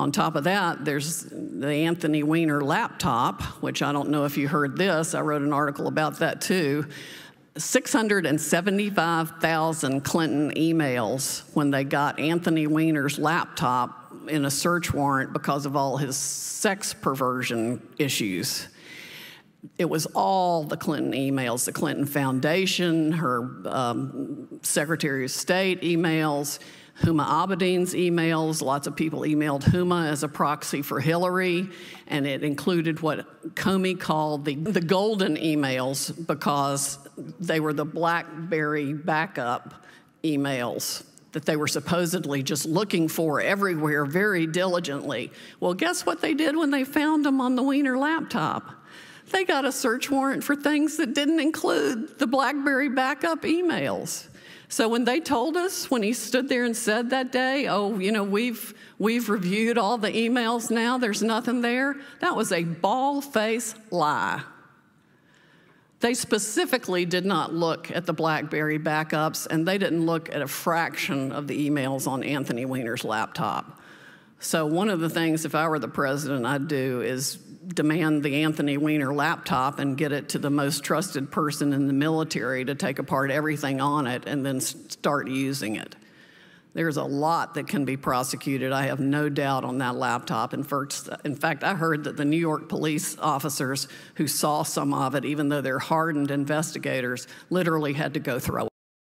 On top of that, there's the Anthony Weiner laptop, which I don't know if you heard this. I wrote an article about that too. 675,000 Clinton emails when they got Anthony Weiner's laptop in a search warrant because of all his sex perversion issues. It was all the Clinton emails, the Clinton Foundation, her um, Secretary of State emails, Huma Abedin's emails. Lots of people emailed Huma as a proxy for Hillary, and it included what Comey called the, the golden emails because they were the BlackBerry backup emails that they were supposedly just looking for everywhere very diligently. Well, guess what they did when they found them on the Weiner laptop? They got a search warrant for things that didn't include the BlackBerry backup emails. So when they told us, when he stood there and said that day, oh, you know, we've we've reviewed all the emails now, there's nothing there, that was a ball face lie. They specifically did not look at the BlackBerry backups, and they didn't look at a fraction of the emails on Anthony Weiner's laptop. So, one of the things, if I were the president, I'd do is demand the Anthony Weiner laptop and get it to the most trusted person in the military to take apart everything on it and then start using it. There's a lot that can be prosecuted, I have no doubt, on that laptop. In fact, I heard that the New York police officers who saw some of it, even though they're hardened investigators, literally had to go throw.